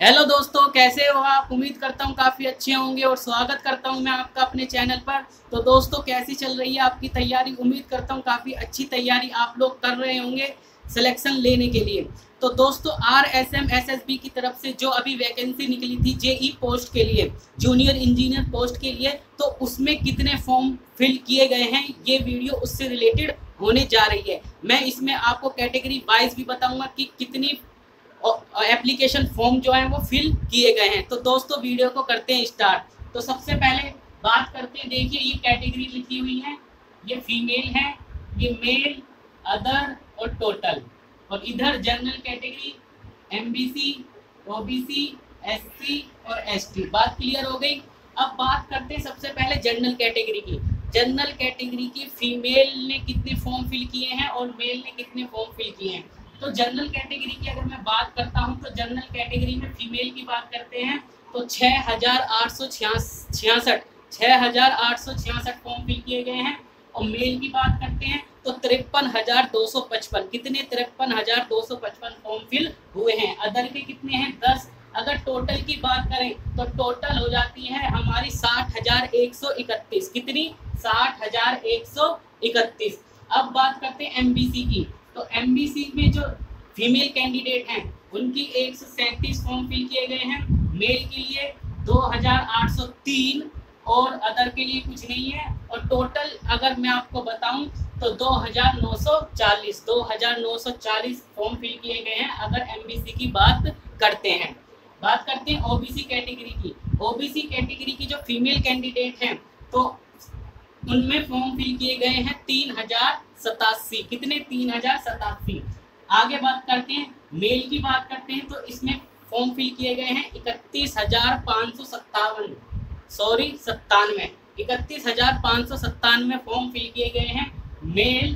Hello दोस्तों, कैसे हो आप? उम्मीद करता हूँ काफ़ी अच्छे होंगे और स्वागत करता हूँ मैं आपका अपने चैनल पर। तो दोस्तों, कैसी चल रही है आपकी तैयारी? उम्मीद करता हूँ काफ़ी अच्छी तैयारी आप लोग कर रहे होंगे सिलेक्शन लेने के लिए। तो दोस्तों R S M S S B की तरफ़ से जो अभी वैकेंसी निकली थी जेई पोस्ट के लिए जूनियर इंजीनियर पोस्ट के लिए तो उसमें कितने फॉर्म फिल किए गए हैं, ये वीडियो उससे रिलेटेड होने जा रही है। मैं इसमें आपको कैटेगरी वाइज भी बताऊँगा कि कितनी एप्लीकेशन फॉर्म जो है वो फिल किए गए हैं। तो दोस्तों वीडियो को करते हैं स्टार्ट तो सबसे पहले बात करते हैं, देखिए ये कैटेगरी लिखी हुई है, ये फीमेल है, ये मेल अदर और टोटल और इधर general category M B C O B C S C और एसटी बात क्लियर हो गई? अब बात करते हैं सबसे पहले जनरल कैटेगरी की। जनरल कैटेगरी की फीमेल ने कितने फॉर्म फिल किए हैं और मेल ने कितने फॉर्म फिल किए हैं? तो जनरल कैटेगरी की अगर मैं बात करता हूँ तो जनरल कैटेगरी में फीमेल की बात करते हैं तो छः हज़ार आठ सौ छियासठ छः हज़ार आठ सौ छियासठ फॉर्म फिल किए गए हैं। और मेल की बात करते हैं तो तिरपन हज़ार दो सौ पचपन, कितने तिरपन हज़ार दो सौ पचपन फॉर्म फिल हुए हैं? अदर के कितने हैं? दस। अगर टोटल की बात करें तो टोटल हो जाती है हमारी साठ हज़ार एक सौ इकतीस। कितनी? साठ हज़ार एक सौ इकतीस। अब बात करते हैं एमबीसी की। तो एम में जो फीमेल कैंडिडेट हैं, उनकी एक सौ सैंतीस फॉर्म फिल किए गए हैं। मेल के लिए 2803 और अदर के लिए कुछ नहीं है। और टोटल अगर मैं आपको बताऊँ तो 2940 2940 फॉर्म फिल किए गए हैं, अगर एमबीसी की बात करते हैं। बात करते हैं ओबीसी कैटेगरी की। ओबीसी कैटेगरी की जो फीमेल कैंडिडेट हैं तो उनमें फॉर्म फिल किए गए हैं तीन हज़ार सतासी। कितने? तीन हज़ार सतासी। आगे बात करते हैं मेल की बात करते हैं तो इसमें फॉर्म फिल किए गए हैं इकतीस हज़ार पाँच सौ सत्तावन। सॉरी सत्तानवे। इकतीस हज़ार पाँच सौ सत्तानवे फॉर्म फिल किए गए हैं मेल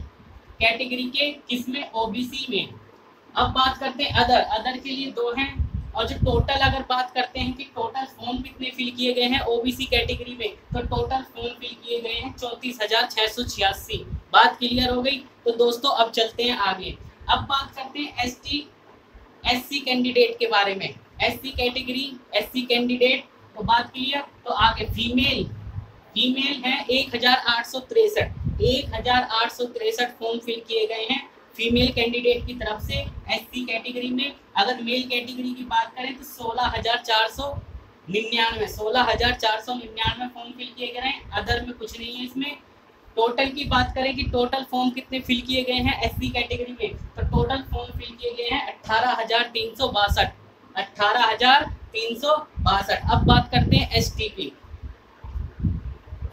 कैटेगरी के किसमें? ओबीसी में। अब बात करते हैं अदर अदर के लिए दो हैं। और जो टोटल अगर बात करते हैं कि टोटल फॉर्म कितने फिल किए गए हैं ओबीसी कैटेगरी में तो टोटल फॉर्म फिल किए गए हैं चौंतीस हज़ार छह सौ छियासी। बात क्लियर हो गई? तो दोस्तों, अब चलते हैं आगे। अब बात करते हैं S T S C candidate के बारे में। S C category S C candidate तो बात क्लियर तो आगे फीमेल फीमेल है एक हज़ार आठ सौ तिरसठ। एक हज़ार आठ सौ तिरसठ फॉर्म फिल किए गए हैं। फीमेल कैंडिडेट की तरफ़ से एससी कैटेगरी में, अगर मेल कैटेगरी की बात करें तो सोलह हज़ार चार सौ निन्यानवे, सोलह हज़ार चार सौ निन्यानवे फॉर्म फिल किए गए हैं। अदर में कुछ नहीं है इसमें। टोटल की बात करें कि टोटल फॉर्म कितने फिल किए गए हैं एससी कैटेगरी में तो टोटल फॉर्म फिल किए गए हैं अट्ठारह हज़ार तीन सौ बासठ। अट्ठारह हज़ार तीन सौ बासठ। अब बात करते हैं एस टी की।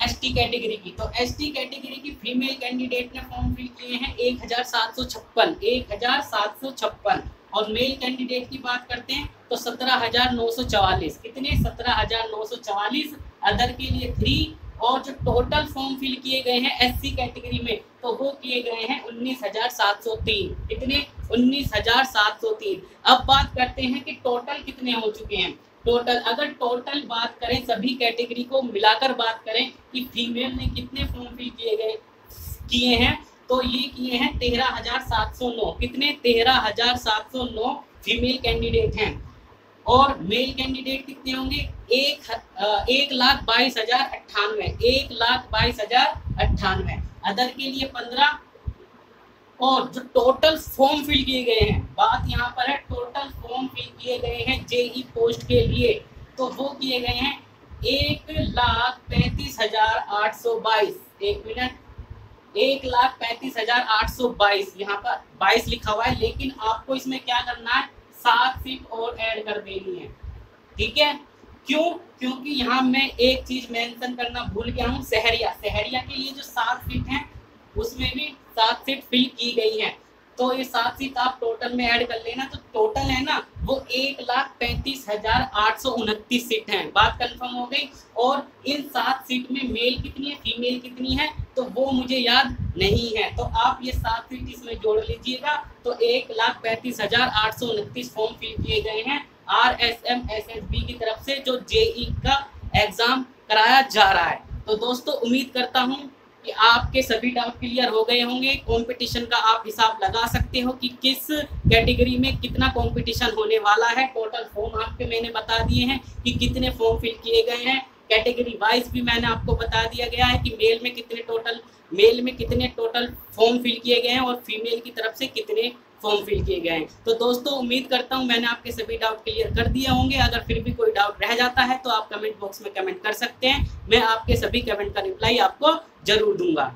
एस टी कैटेगरी की। तो एस टी कैटेगरी की फीमेल कैंडिडेट ने फॉर्म फिल किए हैं एक हज़ार सात सौ छप्पन, एक हज़ार सात सौ छप्पन। और मेल कैंडिडेट की बात करते हैं तो सत्रह हज़ार नौ सौ चवालीस। कितने? सत्रह हज़ार नौ सौ चवालीस। अदर के लिए थ्री और जो टोटल फॉर्म फिल किए गए हैं एससी कैटेगरी में तो वो किए गए हैं उन्नीस हज़ार सात सौ तीन। कितने? उन्नीस हज़ार सात सौ तीन। अब बात करते हैं कि टोटल कितने हो चुके हैं। टोटल अगर टोटल बात करें, सभी कैटेगरी को मिलाकर बात करें कि फीमेल ने कितने फॉर्म फिल किए गए, किए हैं तो ये किए हैं तेरह हज़ार सात सौ नौ। कितने? तेरह हज़ार सात सौ नौ फीमेल कैंडिडेट हैं। और मेल कैंडिडेट कितने होंगे? एक एक लाख बाईस हज़ार अट्ठानवे। एक लाख बाईस हज़ार अट्ठानवे। अदर के लिए पंद्रह और जो टोटल फॉर्म फिल किए गए हैं, बात यहाँ पर है टोटल फॉर्म फिल किए गए हैं जेई पोस्ट के लिए तो वो किए गए हैं एक लाख पैंतीस हज़ार आठ सौ बाईस। एक मिनट एक लाख पैंतीस हज़ार आठ सौ बाईस, यहाँ पर बाईस लिखा हुआ है, लेकिन आपको इसमें क्या करना है, सात सीट और ऐड कर देनी है। ठीक है? क्यों? क्योंकि यहाँ मैं एक चीज़ मेंशन करना भूल गया हूँ, सहरिया। सहरिया के लिए जो सात सीट है, उसमें भी सात सीट फिल की गई है। तो ये सात सीट आप टोटल में ऐड कर लेना तो टोटल है ना, वो एक लाख पैंतीस हज़ार आठ सौ उनतीस सीट है। बात कंफर्म हो गई, और इन सात सीट में मेल कितनी है फीमेल कितनी है तो वो मुझे याद नहीं है। तो आप ये सात सीट इसमें जोड़ लीजिएगा तो एक लाख पैंतीस हज़ार आठ सौ उनतीस फॉर्म फिल किए गए हैं R S M S S B की तरफ़ से, जो जेई का एग्ज़ाम कराया जा रहा है। तो दोस्तों, उम्मीद करता हूँ कि आपके सभी डाउट क्लियर हो गए होंगे कंपटीशन का आप हिसाब लगा सकते हो कि किस कैटेगरी में कितना कंपटीशन होने वाला है। टोटल फॉर्म आपके मैंने बता दिए हैं कि कितने फॉर्म फिल किए गए हैं। कैटेगरी वाइज भी मैंने आपको बता दिया गया है कि मेल में कितने टोटल मेल में कितने टोटल फॉर्म फिल किए गए हैं और फीमेल की तरफ़ से कितने फॉर्म फिल किए गए हैं। तो दोस्तों, उम्मीद करता हूँ मैंने आपके सभी डाउट क्लियर कर दिए होंगे। अगर फिर भी कोई डाउट रह जाता है तो आप कमेंट बॉक्स में कमेंट कर सकते हैं। मैं आपके सभी कमेंट का रिप्लाई आपको ज़रूर दूँगा।